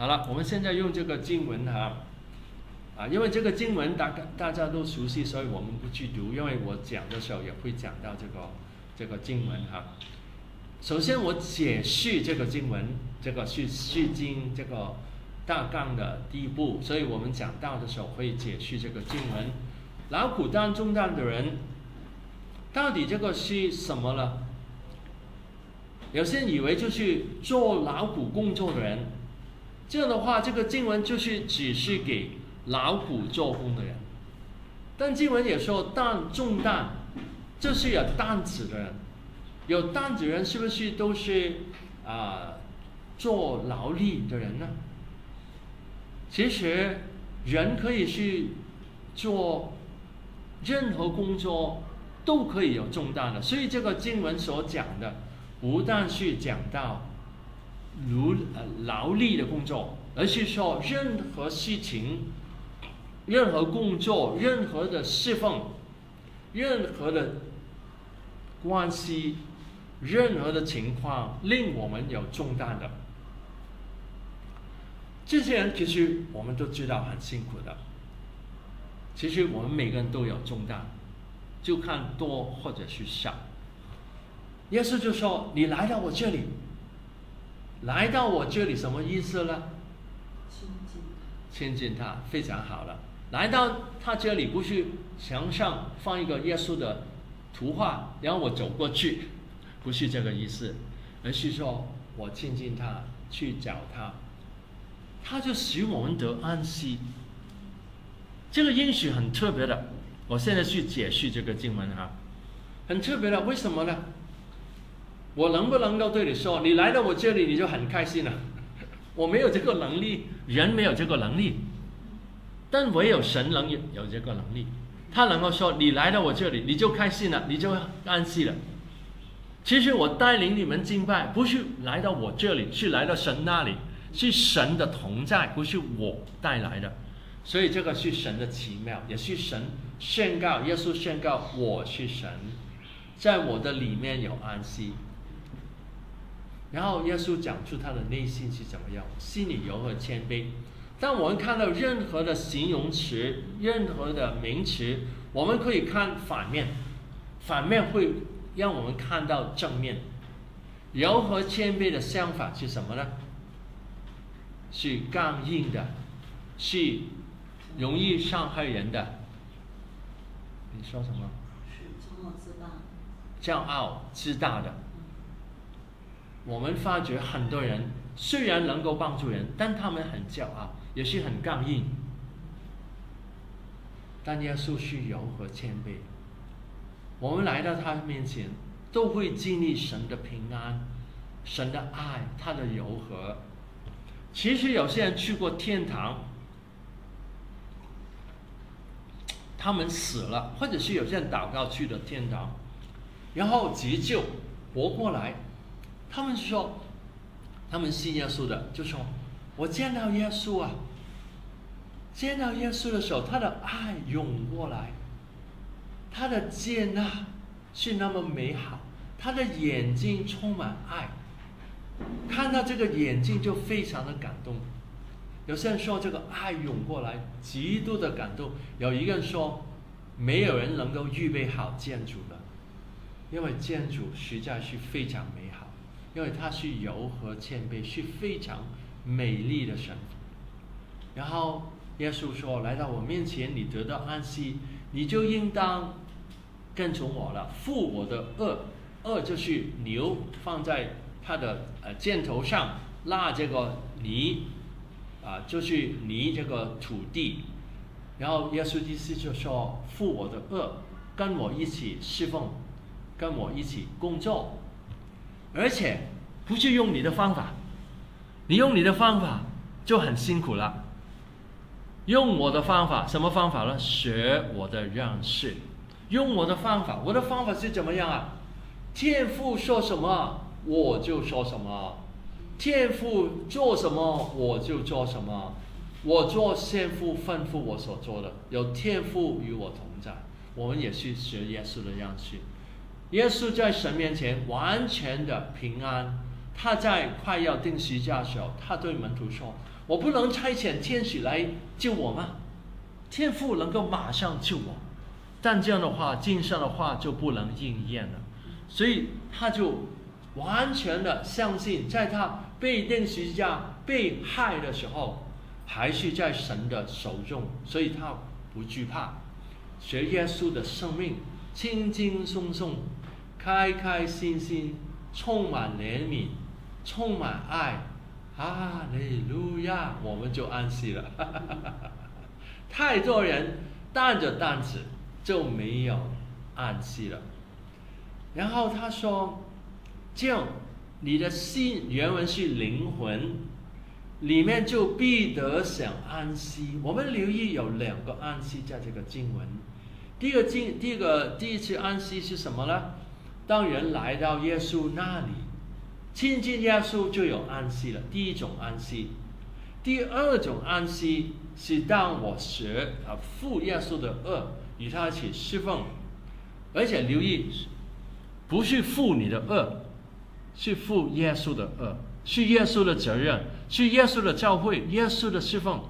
好了，我们现在用这个经文哈，啊，因为这个经文大概大家都熟悉，所以我们不去读。因为我讲的时候也会讲到这个这个经文哈。首先我解释这个经文，这个是释经这个大纲的第一步，所以我们讲到的时候会解释这个经文。劳苦担重担的人，到底这个是什么呢？有些人以为就是做劳苦工作的人，这样的话，这个经文就是只是给劳苦做工的人。但经文也说担重担，就是有担子的人，有担子的人是不是都是啊做劳力的人呢？其实人可以去做任何工作，都可以有重担的。所以这个经文所讲的。不但是讲到如呃劳力的工作，而是说任何事情、任何工作、任何的侍奉、任何的关系、任何的情况，令我们有重担的。这些人其实我们都知道很辛苦的。其实我们每个人都有重担，就看多或者是少。耶稣就说：“你来到我这里，来到我这里什么意思呢？亲近他，亲近他非常好了。来到他这里，不是墙上放一个耶稣的图画，然后我走过去，不是这个意思，而是说我亲近他，去找他，他就使我们得安息。这个应许很特别的，我现在去解释这个经文哈，很特别的，为什么呢？”我能不能够对你说，你来到我这里你就很开心了？我没有这个能力，人没有这个能力，但唯有神能有有这个能力，他能够说你来到我这里你就开心了，你就安息了。其实我带领你们敬拜，不是来到我这里，是来到神那里，是神的同在，不是我带来的。所以这个是神的奇妙，也是神宣告，耶稣宣告我是神，在我的里面有安息。然后耶稣讲出他的内心是怎么样，心里柔和谦卑。当我们看到任何的形容词、任何的名词，我们可以看反面，反面会让我们看到正面。柔和谦卑的相反是什么呢？是刚硬的，是容易伤害人的。你说什么？是骄傲自大。骄傲自大的。我们发觉很多人虽然能够帮助人，但他们很骄傲，也是很刚硬。但耶稣是柔和谦卑，我们来到他面前，都会经历神的平安、神的爱、他的柔和。其实有些人去过天堂，他们死了，或者是有些人祷告去的天堂，然后急救活过来。他们说，他们信耶稣的就说：“我见到耶稣啊，见到耶稣的时候，他的爱涌过来，他的接纳是那么美好，他的眼睛充满爱，看到这个眼睛就非常的感动。有些人说这个爱涌过来，极度的感动。有一个人说，没有人能够预备好建筑的，因为建筑实在是非常美好。”因为他是柔和谦卑，是非常美丽的神。然后耶稣说：“来到我面前，你得到安息，你就应当跟从我了。负我的恶，恶就是牛放在他的呃箭头上拉这个泥，啊，就是泥这个土地。然后耶稣意思就说：负我的恶，跟我一起侍奉，跟我一起工作。”而且不是用你的方法，你用你的方法就很辛苦了。用我的方法，什么方法呢？学我的样式，用我的方法。我的方法是怎么样啊？天父说什么我就说什么，天父做什么我就做什么，我做先父吩咐我所做的。有天父与我同在，我们也是学耶稣的样式。耶稣在神面前完全的平安。他在快要定十字架的时候，他对门徒说：“我不能差遣天使来救我吗？天父能够马上救我，但这样的话，经上的话就不能应验了。所以他就完全的相信，在他被钉十字架、被害的时候，还是在神的手中，所以他不惧怕，学耶稣的生命，轻轻松松、开开心心，充满怜悯，充满爱。哈利路亚，我们就安息了。太多人担着担子就没有安息了。然后他说：“这样，你的心原文是灵魂，里面就必得享安息。我们留意有两个安息在这个经文。第一个经，第一个第一次安息是什么呢？当人来到耶稣那里。”亲近耶稣就有安息了。第一种安息，第二种安息是当我学啊负耶稣的恶，与他一起侍奉，而且留意，不是负你的恶，是负耶稣的恶，是耶稣的责任，是耶稣的教会，耶稣的侍奉，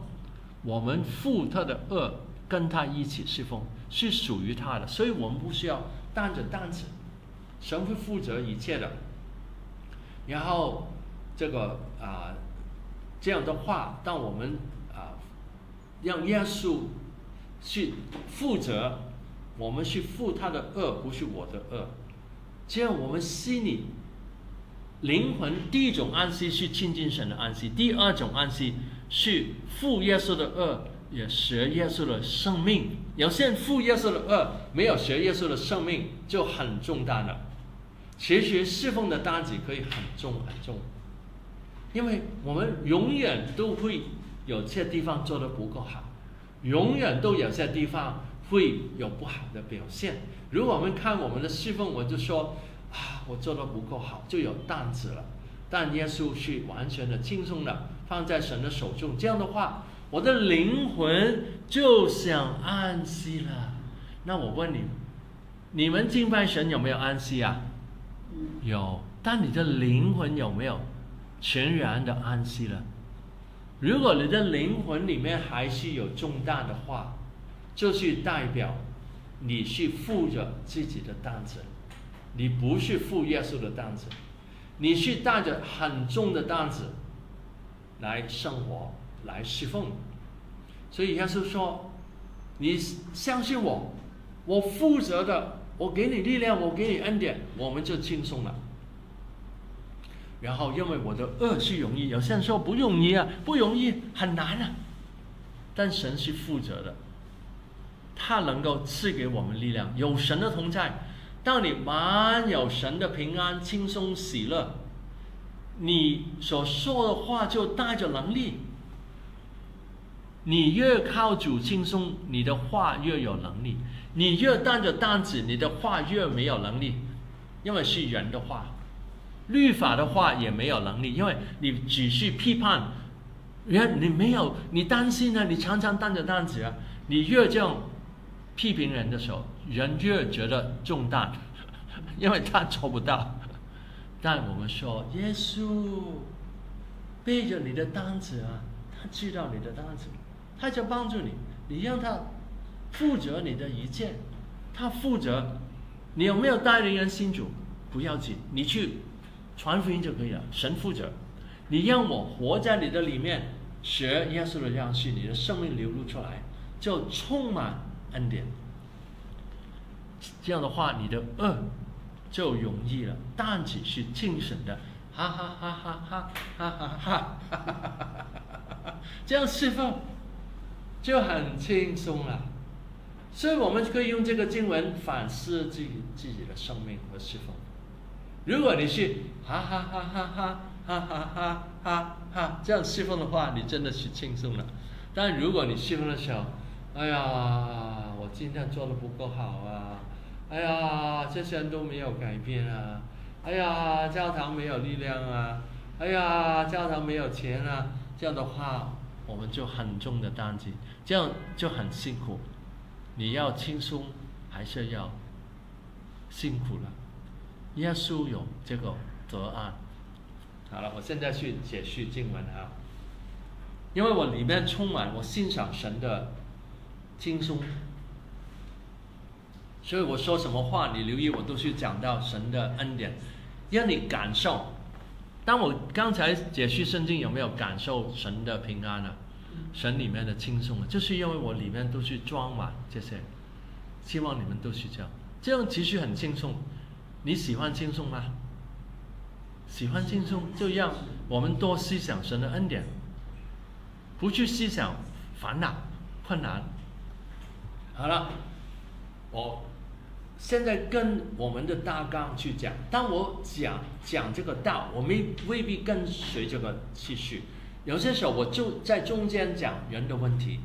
我们负他的恶，跟他一起侍奉，是属于他的，所以我们不需要担着担子，神会负责一切的。然后，这个啊，这样的话，当我们啊，让耶稣去负责，我们去负他的恶，不是我的恶。这样，我们心里灵魂第一种安息是亲近神的安息，第二种安息是负耶稣的恶，也学耶稣的生命。有些人负耶稣的恶，没有学耶稣的生命，就很重担了。其实侍奉的担子可以很重很重，因为我们永远都会有些地方做的不够好，永远都有些地方会有不好的表现。如果我们看我们的侍奉，我就说啊，我做的不够好，就有担子了。但耶稣是完全的轻松的，放在神的手中。这样的话，我的灵魂就想安息了。那我问你，你们敬拜神有没有安息啊？有，但你的灵魂有没有全然的安息了？如果你的灵魂里面还是有重担的话，就是代表你是负着自己的担子，你不是负耶稣的担子，你是带着很重的担子来生活、来侍奉。所以耶稣说：“你相信我，我负责的。”我给你力量，我给你恩典，我们就轻松了。然后，因为我的恶是容易，有些人说不容易啊，不容易，很难啊。但神是负责的，他能够赐给我们力量。有神的同在，当你满有神的平安、轻松、喜乐，你所说的话就带着能力。你越靠主轻松，你的话越有能力。你越担着担子，你的话越没有能力，因为是人的话，律法的话也没有能力，因为你只是批判，人你没有，你担心呢，你常常担着担子啊，你越这样批评人的时候，人越觉得重担，因为他做不到。但我们说，耶稣背着你的担子啊，他知道你的担子，他就帮助你，你让他。负责你的一切，他负责，你有没有带领人信主不要紧，你去传福音就可以了。神负责，你让我活在你的里面，学耶稣的样式，你的生命流露出来，就充满恩典。这样的话，你的恶就容易了，但只是精神的，哈哈哈哈哈哈哈哈哈，这样释放就很轻松了。所以我们可以用这个经文反思自己自己的生命和侍奉。如果你是哈哈哈哈哈哈哈哈哈哈这样侍奉的话，你真的是轻松了。但如果你侍奉的时候，哎呀，我今天做的不够好啊！哎呀，这些人都没有改变啊！哎呀，教堂没有力量啊！哎呀，教堂没有钱啊！这样的话，我们就很重的担子，这样就很辛苦。你要轻松，还是要辛苦了？耶稣有这个答案。好了，我现在去解释经文啊。因为我里面充满我欣赏神的轻松，所以我说什么话，你留意我都是讲到神的恩典，让你感受。当我刚才解释圣经，有没有感受神的平安呢？神里面的轻松啊，就是因为我里面都是装满这些，希望你们都是这样，这样其实很轻松。你喜欢轻松吗？喜欢轻松，就让我们多思想神的恩典，不去思想烦恼、困难。好了，我。现在跟我们的大纲去讲，当我讲讲这个道，我们未必跟随这个次序。有些时候我就在中间讲人的问题，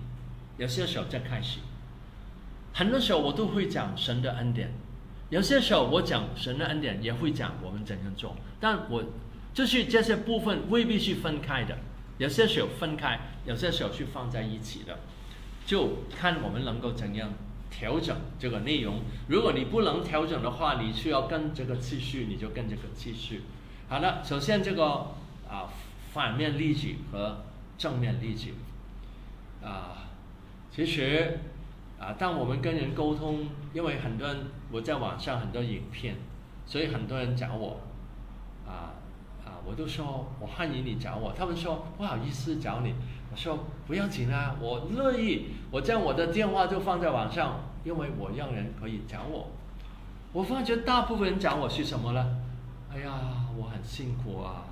有些时候再开始。很多时候我都会讲神的恩典，有些时候我讲神的恩典也会讲我们怎样做。但我就是这些部分未必是分开的，有些时候分开，有些时候是放在一起的，就看我们能够怎样。调整这个内容，如果你不能调整的话，你需要跟这个次序，你就跟这个次序。好了，首先这个啊反面例子和正面例子啊，其实啊，当我们跟人沟通，因为很多人我在网上很多影片，所以很多人找我啊啊，我都说我欢迎你找我，他们说不好意思找你。说不要紧啊，我乐意，我将我的电话就放在网上，因为我让人可以找我。我发觉大部分人找我是什么呢？哎呀，我很辛苦啊，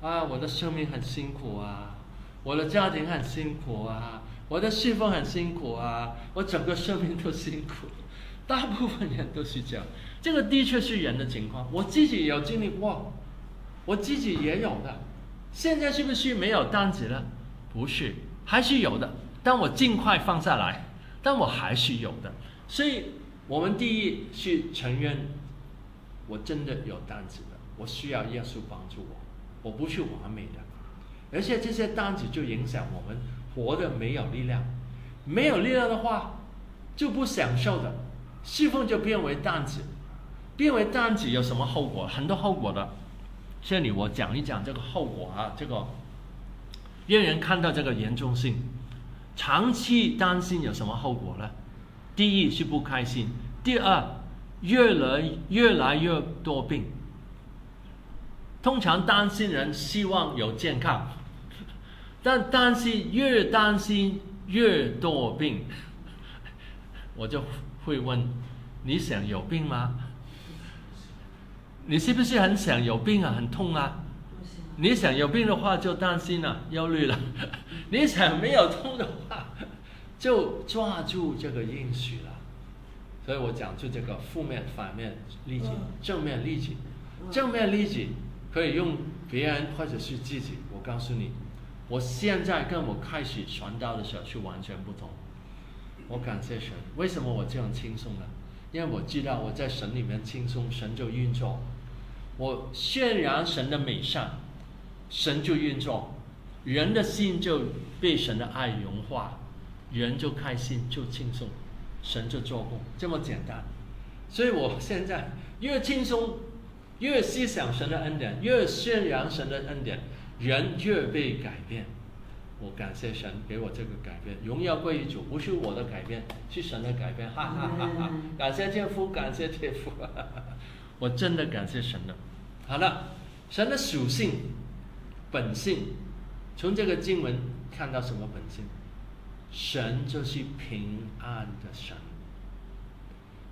啊，我的生命很辛苦啊，我的家庭很辛苦啊，我的侍奉很辛苦啊，我整个生命都辛苦。大部分人都是这样，这个的确是人的情况，我自己有经历过，我自己也有的。现在是不是没有单子了？不是，还是有的。但我尽快放下来，但我还是有的。所以，我们第一是承认，我真的有担子的，我需要耶稣帮助我，我不是完美的。而且这些担子就影响我们活的没有力量，没有力量的话，就不享受的，侍奉就变为担子，变为担子有什么后果？很多后果的。这里我讲一讲这个后果啊，这个。让人看到这个严重性，长期担心有什么后果呢？第一是不开心，第二越来越来越多病。通常担心人希望有健康，但担心越担心越多病，我就会问：你想有病吗？你是不是很想有病啊？很痛啊？你想有病的话就担心了、忧虑了；你想没有痛的话，就抓住这个应许了。所以我讲出这个负面、反面例子，正面例子。正面例子可以用别人或者是自己。我告诉你，我现在跟我开始传道的时候是完全不同。我感谢神，为什么我这样轻松呢？因为我知道我在神里面轻松，神就运作。我渲染神的美善。神就运作，人的心就被神的爱融化，人就开心就轻松，神就做工，这么简单。所以我现在越轻松，越思想神的恩典，越宣扬神的恩典，人越被改变。我感谢神给我这个改变，荣耀归于主，不是我的改变，是神的改变。哈哈哈哈！感谢天父，感谢天父哈哈哈，我真的感谢神的。好了，神的属性。本性，从这个经文看到什么本性？神就是平安的神，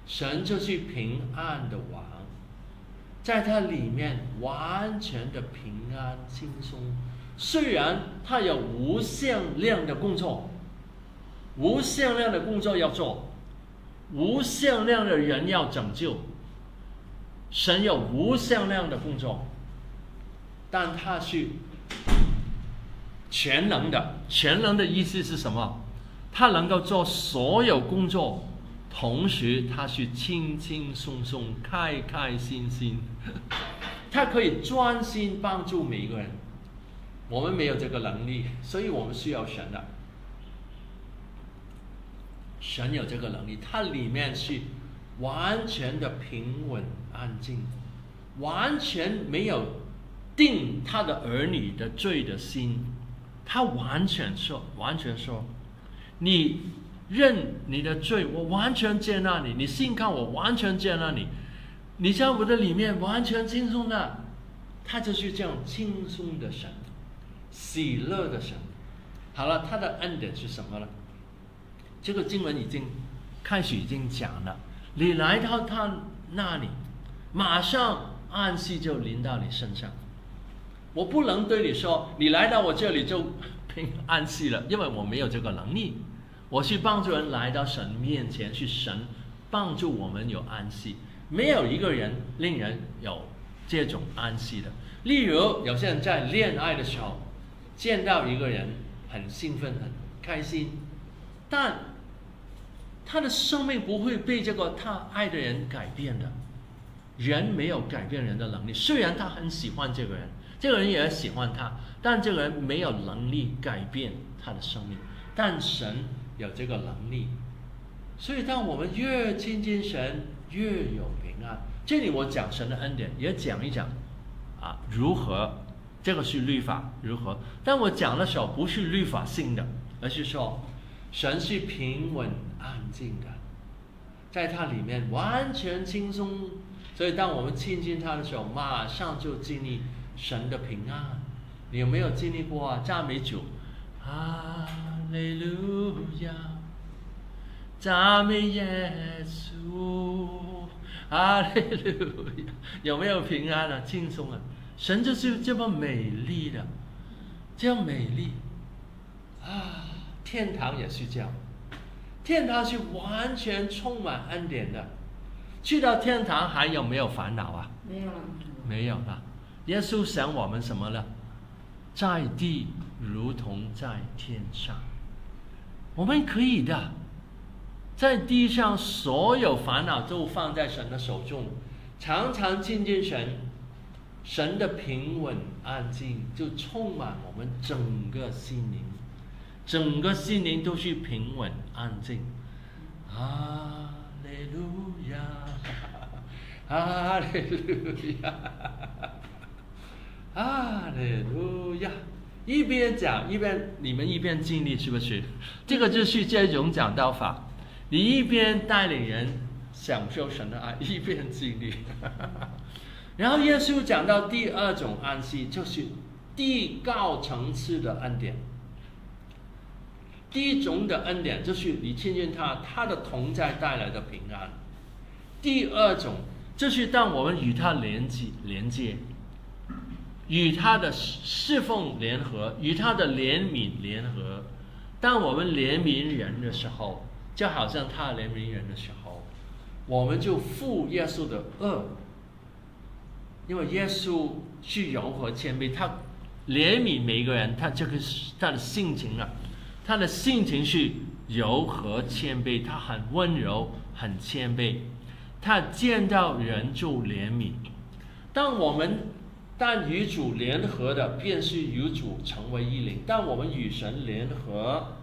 神就是平安的王，在他里面完全的平安轻松。虽然他有无限量的工作，无限量的工作要做，无限量的人要拯救，神有无限量的工作，但他是。全能的，全能的意思是什么？他能够做所有工作，同时他是轻轻松松、开开心心。他可以专心帮助每一个人。我们没有这个能力，所以我们需要神的。神有这个能力，它里面是完全的平稳安静，完全没有定他的儿女的罪的心。他完全说，完全说，你认你的罪，我完全接纳你；你信靠我，完全接纳你。你在我的里面完全轻松的，他就是这样轻松的神，喜乐的神。好了，他的恩典是什么呢？这个经文已经开始已经讲了，你来到他那里，马上安息就临到你身上。我不能对你说，你来到我这里就平安息了，因为我没有这个能力。我去帮助人来到神面前，去神帮助我们有安息。没有一个人令人有这种安息的。例如，有些人在恋爱的时候见到一个人很兴奋、很开心，但他的生命不会被这个他爱的人改变的。人没有改变人的能力，虽然他很喜欢这个人。这个人也喜欢他，但这个人没有能力改变他的生命。但神有这个能力，所以当我们越亲近神，越有平安。这里我讲神的恩典，也讲一讲啊，如何这个是律法如何。但我讲的时候不是律法性的，而是说神是平稳安静的，在他里面完全轻松。所以当我们亲近他的时候，马上就经历。神的平安，你有没有经历过啊？赞美主，哈利路亚，赞美耶稣，哈利路亚，有没有平安啊？轻松啊？神就是这么美丽的，这样美丽啊！天堂也是这样，天堂是完全充满恩典的。去到天堂还有没有烦恼啊？没有了，没有了。耶稣想我们什么呢？在地如同在天上，我们可以的。在地上所有烦恼都放在神的手中，常常亲近神，神的平稳安静就充满我们整个心灵，整个心灵都是平稳安静。哈利路亚，哈利路亚。啊，嘞路亚！一边讲一边，你们一边经历，是不是？这个就是这种讲道法。你一边带领人享受神的爱，一边经历。然后耶稣讲到第二种安息，就是地高层次的恩典。第一种的恩典就是你亲近他，他的同在带来的平安。第二种就是当我们与他连接连接。与他的侍奉联合，与他的怜悯联合。当我们怜悯人的时候，就好像他怜悯人的时候，我们就负耶稣的恶。因为耶稣是柔和谦卑，他怜悯每一个人，他这个他的性情啊，他的性情是柔和谦卑，他很温柔，很谦卑，他见到人就怜悯。当我们但与主联合的，便是与主成为一灵。但我们与神联合，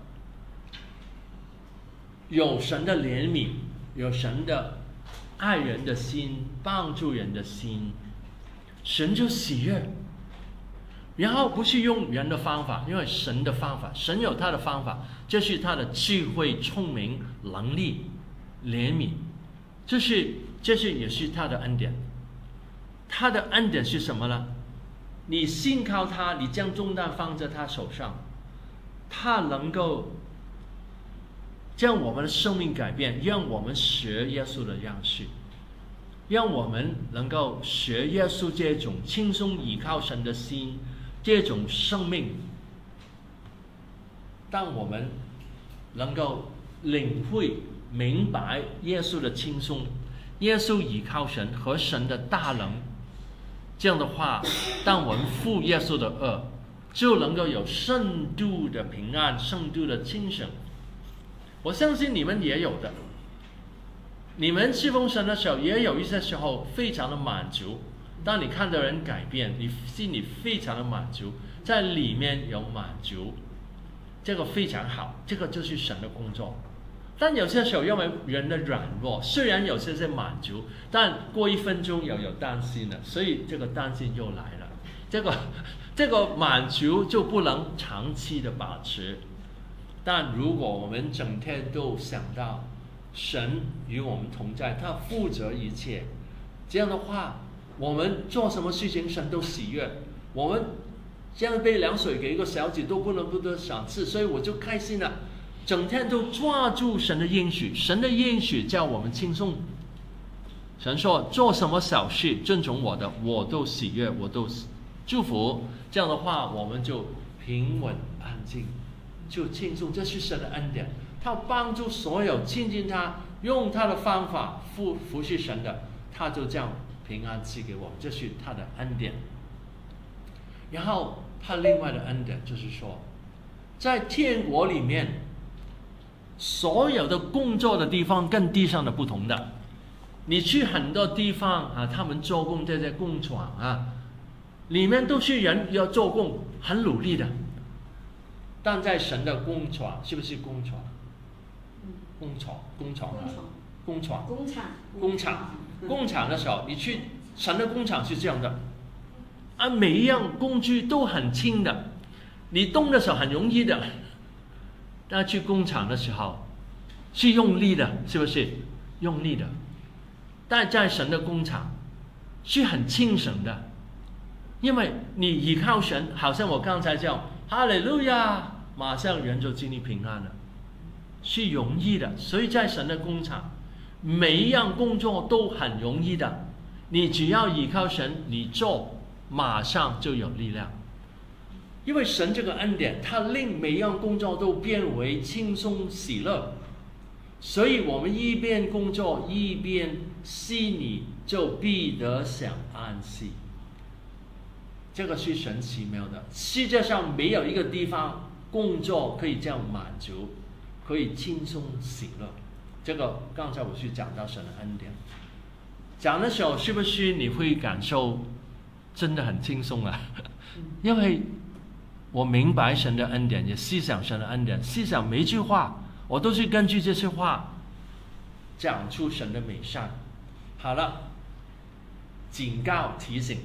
有神的怜悯，有神的爱人的心，帮助人的心，神就喜悦。然后不是用人的方法，因为神的方法，神有他的方法，这是他的智慧、聪明、能力、怜悯，这是这是也是他的恩典。他的恩典是什么呢？你信靠他，你将重担放在他手上，他能够将我们的生命改变，让我们学耶稣的样式，让我们能够学耶稣这种轻松倚靠神的心，这种生命。当我们能够领会、明白耶稣的轻松，耶稣倚靠神和神的大能。这样的话，当我们负耶稣的恶，就能够有深度的平安、深度的精神。我相信你们也有的。你们侍奉神的时候，也有一些时候非常的满足。当你看到人改变，你心里非常的满足，在里面有满足，这个非常好。这个就是神的工作。但有些时候，因为人的软弱，虽然有些是满足，但过一分钟又有担心了，所以这个担心又来了。这个 这个满足就不能长期的保持。但如果我们整天都想到神与我们同在，他负责一切，这样的话，我们做什么事情神都喜悦。我们这样一杯凉水给一个小姐都不能不得赏赐，所以我就开心了。整天都抓住神的应许，神的应许叫我们轻松。神说做什么小事尊重我的，我都喜悦，我都祝福。这样的话，我们就平稳安静，就轻松。这是神的恩典，他帮助所有亲近他、用他的方法服服侍神的，他就这样平安赐给我，这是他的恩典。然后他另外的恩典就是说，在天国里面，所有的工作的地方跟地上的不同的。你去很多地方啊，他们做工这些工厂啊，里面都是人要做工，很努力的。但在神的工厂，是不是工厂？工厂，工厂啊，工厂，工厂，工厂，工厂的时候，你去神的工厂是这样的，啊，每一样工具都很轻的，你动的时候很容易的，大家去工厂的时候是用力的，是不是？用力的。但在神的工厂是很轻省的，因为你依靠神，好像我刚才叫哈利路亚，马上人就经历平安了，是容易的。所以在神的工厂，每一样工作都很容易的，你只要依靠神，你做马上就有力量。因为神这个恩典，它令每样工作都变为轻松喜乐。所以我们一边工作一边心里就必得享安息。这个是神奇妙的，世界上没有一个地方工作可以这样满足，可以轻松喜乐。这个刚才我去讲到神的恩典，讲的时候是不是你会感受真的很轻松啊？因为我明白神的恩典，也思想神的恩典，思想每一句话。我都是根据这些话讲出神的美善。好了，警告提醒。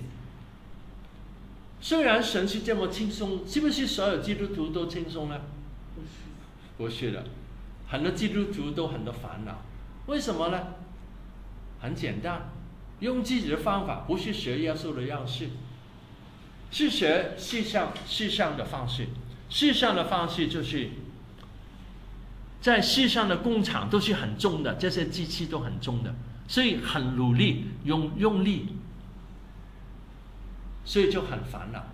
虽然神是这么轻松，是不是所有基督徒都轻松呢？不是，不是的，很多基督徒都很多烦恼。为什么呢？很简单，用自己的方法，不是学耶稣的样式，是学世上世上的方式。世上的方式就是。在世上的工厂都是很重的，这些机器都很重的，所以很努力用用力，所以就很烦恼。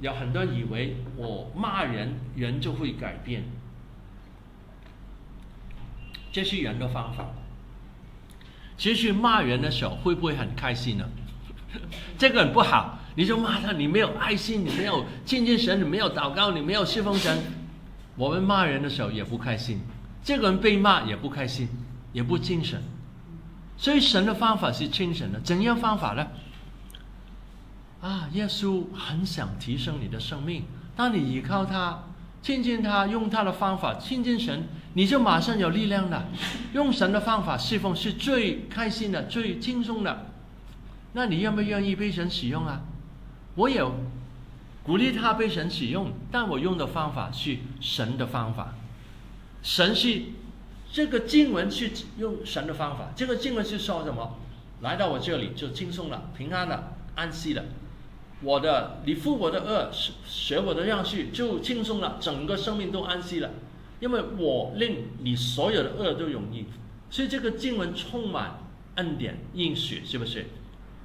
有很多以为我骂人，人就会改变，这是人的方法。其实骂人的时候会不会很开心呢？这个很不好，你就骂他，你没有爱心，你没有亲近神，你没有祷告，你没有侍奉神。我们骂人的时候也不开心，这个人被骂也不开心，也不精神。所以神的方法是精神的，怎样方法呢？啊，耶稣很想提升你的生命，当你依靠他、亲近他，用他的方法亲近神，你就马上有力量了。用神的方法侍奉是最开心的、最轻松的。那你愿不愿意被神使用啊？我有。鼓励他被神使用，但我用的方法是神的方法。神是这个经文是用神的方法，这个经文是说什么？来到我这里就轻松了、平安了、安息了。我的你负我的恶，学我的样式就轻松了，整个生命都安息了，因为我令你所有的恶都容易。所以这个经文充满恩典应许，是不是？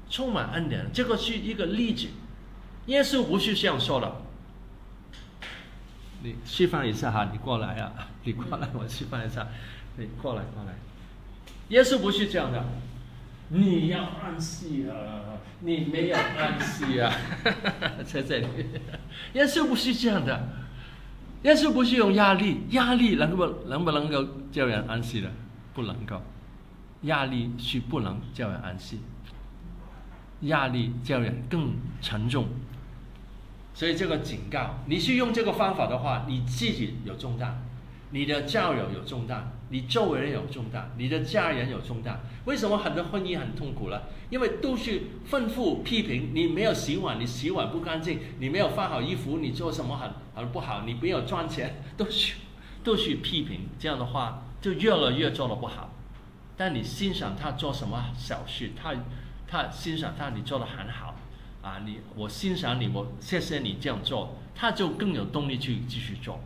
充满恩典，这个是一个例子。耶稣不是这样说的，你示范一下哈，你过来啊，你过来，我示范一下，你过来过来。耶稣不是这样的，你要安息啊，你没有安息啊，在这里。耶稣不是这样的，耶稣不是用压力，压力能不能不能够叫人安息的？不能够，压力是不能叫人安息，压力叫人更沉重。所以这个警告，你去用这个方法的话，你自己有重担，你的教友有重担，你周围人有重担，你的家人有重担。为什么很多婚姻很痛苦了？因为都是吩咐批评，你没有洗碗，你洗碗不干净；你没有放好衣服，你做什么很很不好；你没有赚钱，都是 都是批评。这样的话，就越来越做的不好。但你欣赏他做什么小事，他他欣赏他你做的很好啊！你我欣赏你，我谢谢你这样做，他就更有动力去继续做。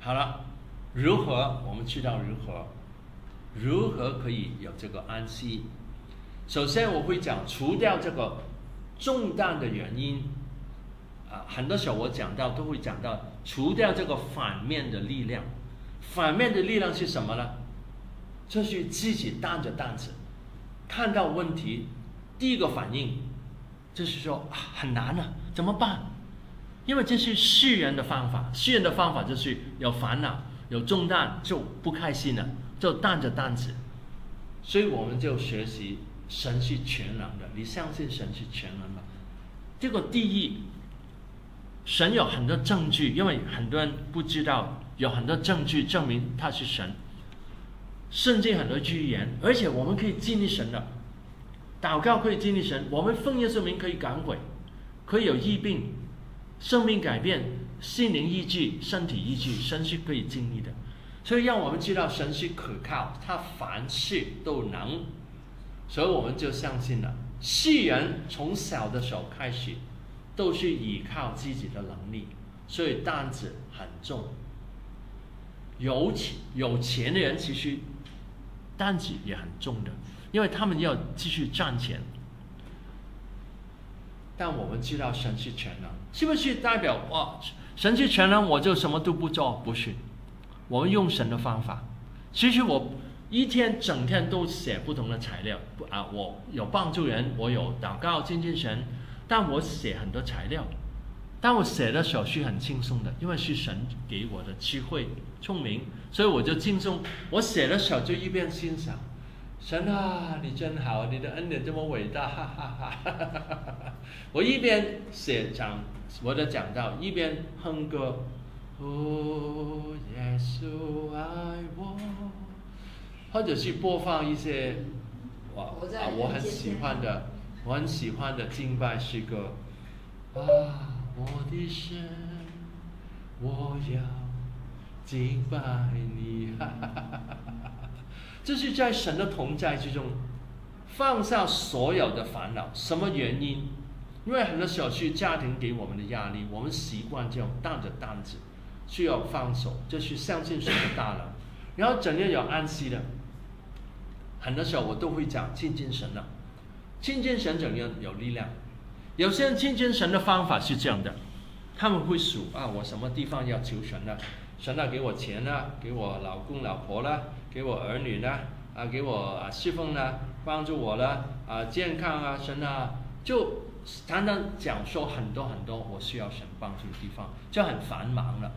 好了。如何？我们知道如何？如何可以有这个安息？首先，我会讲除掉这个重担的原因。啊，很多时候我讲到都会讲到除掉这个反面的力量。反面的力量是什么呢？就是自己担着担子，看到问题，第一个反应就是说啊，很难啊，怎么办？因为这是世人的方法，世人的方法就是有烦恼。有重担就不开心了，就担着担子，所以我们就学习神是全能的。你相信神是全能的？这个第一，神有很多证据，因为很多人不知道，有很多证据证明他是神。圣经很多预言，而且我们可以经历神的祷告，可以经历神。我们奉耶稣名可以赶鬼，可以有疫病，生命改变。心灵意志、身体意志，神是可以经历的，所以让我们知道神是可靠，他凡事都能，所以我们就相信了。世人从小的时候开始，都是依靠自己的能力，所以担子很重。有钱有钱的人其实担子也很重的，因为他们要继续赚钱。但我们知道神是全能，是不是代表哇？神是全能，我就什么都不做，不是？我们用神的方法。其实我一天整天都写不同的材料，不啊，我有帮助人，我有祷告亲近神，但我写很多材料。但我写的时候是很轻松的，因为是神给我的智慧、聪明，所以我就轻松。我写的时候就一边欣赏。神啊，你真好，你的恩典这么伟大，哈哈哈！我一边写讲我的讲道，一边哼歌。哦，耶稣爱我，或者是播放一些我啊我很喜欢的，我很喜欢的敬拜诗歌。啊，我的神，我要敬拜你，哈哈哈哈哈！这是在神的同在之中，放下所有的烦恼。什么原因？因为很多时候是家庭给我们的压力，我们习惯这样担着担子，需要放手，就是相信神的大能。然后怎样有安息的？很多时候我都会讲亲近神的，亲近神怎样有力量？有些人亲近神的方法是这样的，他们会数啊，我什么地方要求神呢？神啊，给我钱呢？给我老公老婆呢？给我儿女呢，啊，给我啊侍奉呢，帮助我呢，啊，健康啊，神啊，就常常讲说很多很多我需要神帮助的地方，就很繁忙了。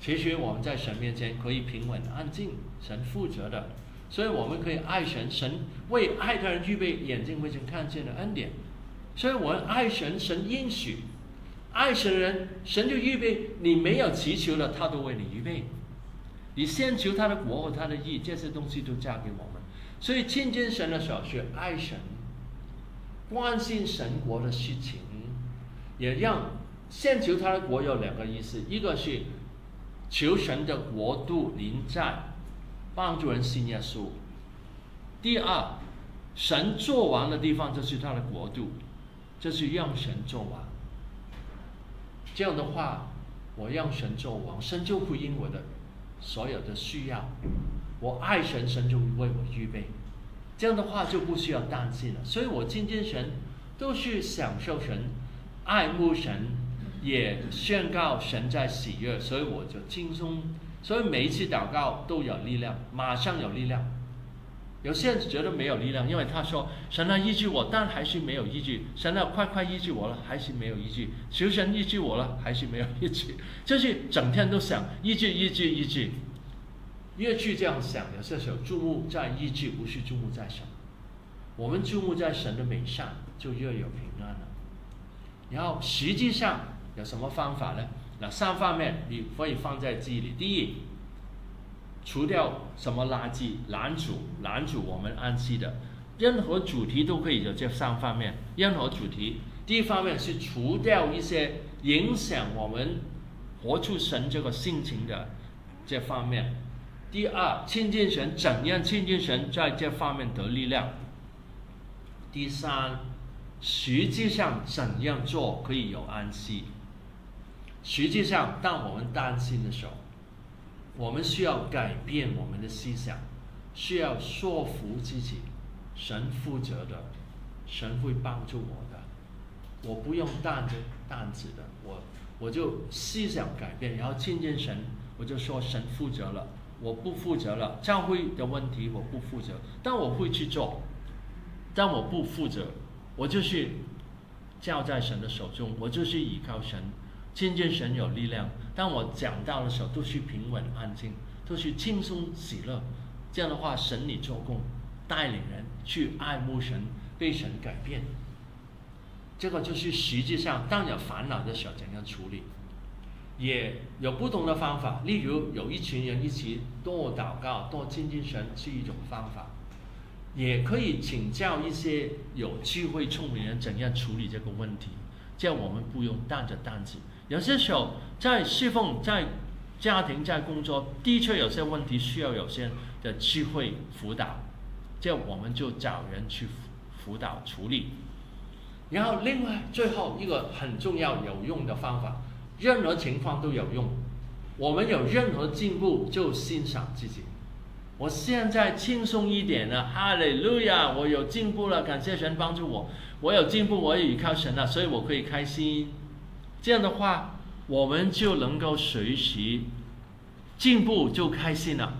其实我们在神面前可以平稳安静，神负责的，所以我们可以爱神，神为爱的人预备眼睛未曾看见的恩典，所以我们爱神，神应许，爱神的人，神就预备，你没有祈求的，他都为你预备。你先求他的国和他的义，这些东西都嫁给我们。所以亲近神的时候，学爱神，关心神国的事情，也让先求他的国有两个意思：一个是求神的国度临在，帮助人信耶稣；第二，神做王的地方就是他的国度，这是让神做王。这样的话，我让神做王，神就回应我的。所有的需要，我爱神，神就为我预备。这样的话就不需要担心了。所以我亲近神，都是享受神、爱慕神，也宣告神在喜悦，所以我就轻松。所以每一次祷告都有力量，马上有力量。有些人觉得没有力量，因为他说神来医治我，但还是没有医治。神来快快医治我了，还是没有医治。求神医治我了，还是没有医治。就是整天都想医治医治医治，越去这样想，有些时候注目在医治，不是注目在神。我们注目在神的美善，就越有平安了。然后实际上有什么方法呢？那三方面你可以放在记忆里。第一，除掉什么垃圾，拦阻拦阻我们安息的。任何主题都可以有这三方面。任何主题，第一方面是除掉一些影响我们活出神这个性情的这方面。第二，亲近神，怎样亲近神，在这方面得力量。第三，实际上怎样做可以有安息。实际上，当我们担心的时候，我们需要改变我们的思想，需要说服自己，神负责的，神会帮助我的，我不用担着担子的，我我就思想改变，然后亲近神，我就说神负责了，我不负责了，教会的问题我不负责，但我会去做，但我不负责，我就去交在神的手中，我就是依靠神。亲近神有力量，当我讲到的时候，都是平稳安静，都是轻松喜乐。这样的话，神你做工，带领人去爱慕神，被神改变。这个就是实际上，当有烦恼的时候怎样处理，也有不同的方法。例如，有一群人一起多祷告、多亲近神是一种方法，也可以请教一些有智慧、聪明人怎样处理这个问题。这样我们不用担着担子。有些时候在侍奉、在家庭、在工作，的确有些问题需要有些的智慧辅导，这我们就找人去辅导处理。然后另外最后一个很重要有用的方法，任何情况都有用。我们有任何进步就欣赏自己。我现在轻松一点了，哈利路亚！我有进步了，感谢神帮助我。我有进步，我也依靠神了，所以我可以开心。这样的话，我们就能够学习进步，就开心了。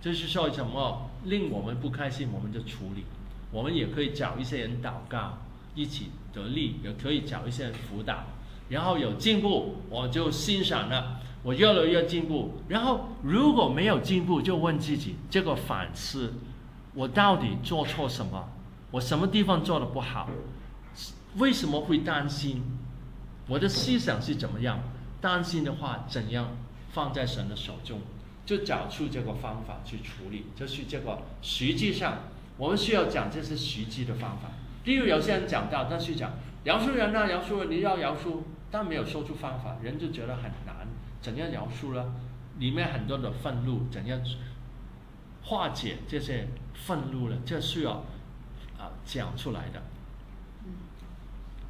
就是说什么令我们不开心，我们就处理。我们也可以找一些人祷告，一起得力；也可以找一些人辅导。然后有进步，我就欣赏了，我越来越进步。然后如果没有进步，就问自己这个反思：我到底做错什么？我什么地方做的不好？为什么会担心？我的思想是怎么样？担心的话，怎样放在神的手中，就找出这个方法去处理。就是这个实际上，我们需要讲这是实际的方法。例如有些人讲到，但是讲饶恕人啊，饶恕人，你要饶恕，但没有说出方法，人就觉得很难。怎样饶恕呢？里面很多的愤怒，怎样化解这些愤怒呢？这需要啊讲出来的。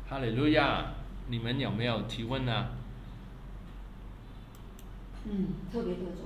哈利路亚。你们有没有提问呢？嗯，特别多种。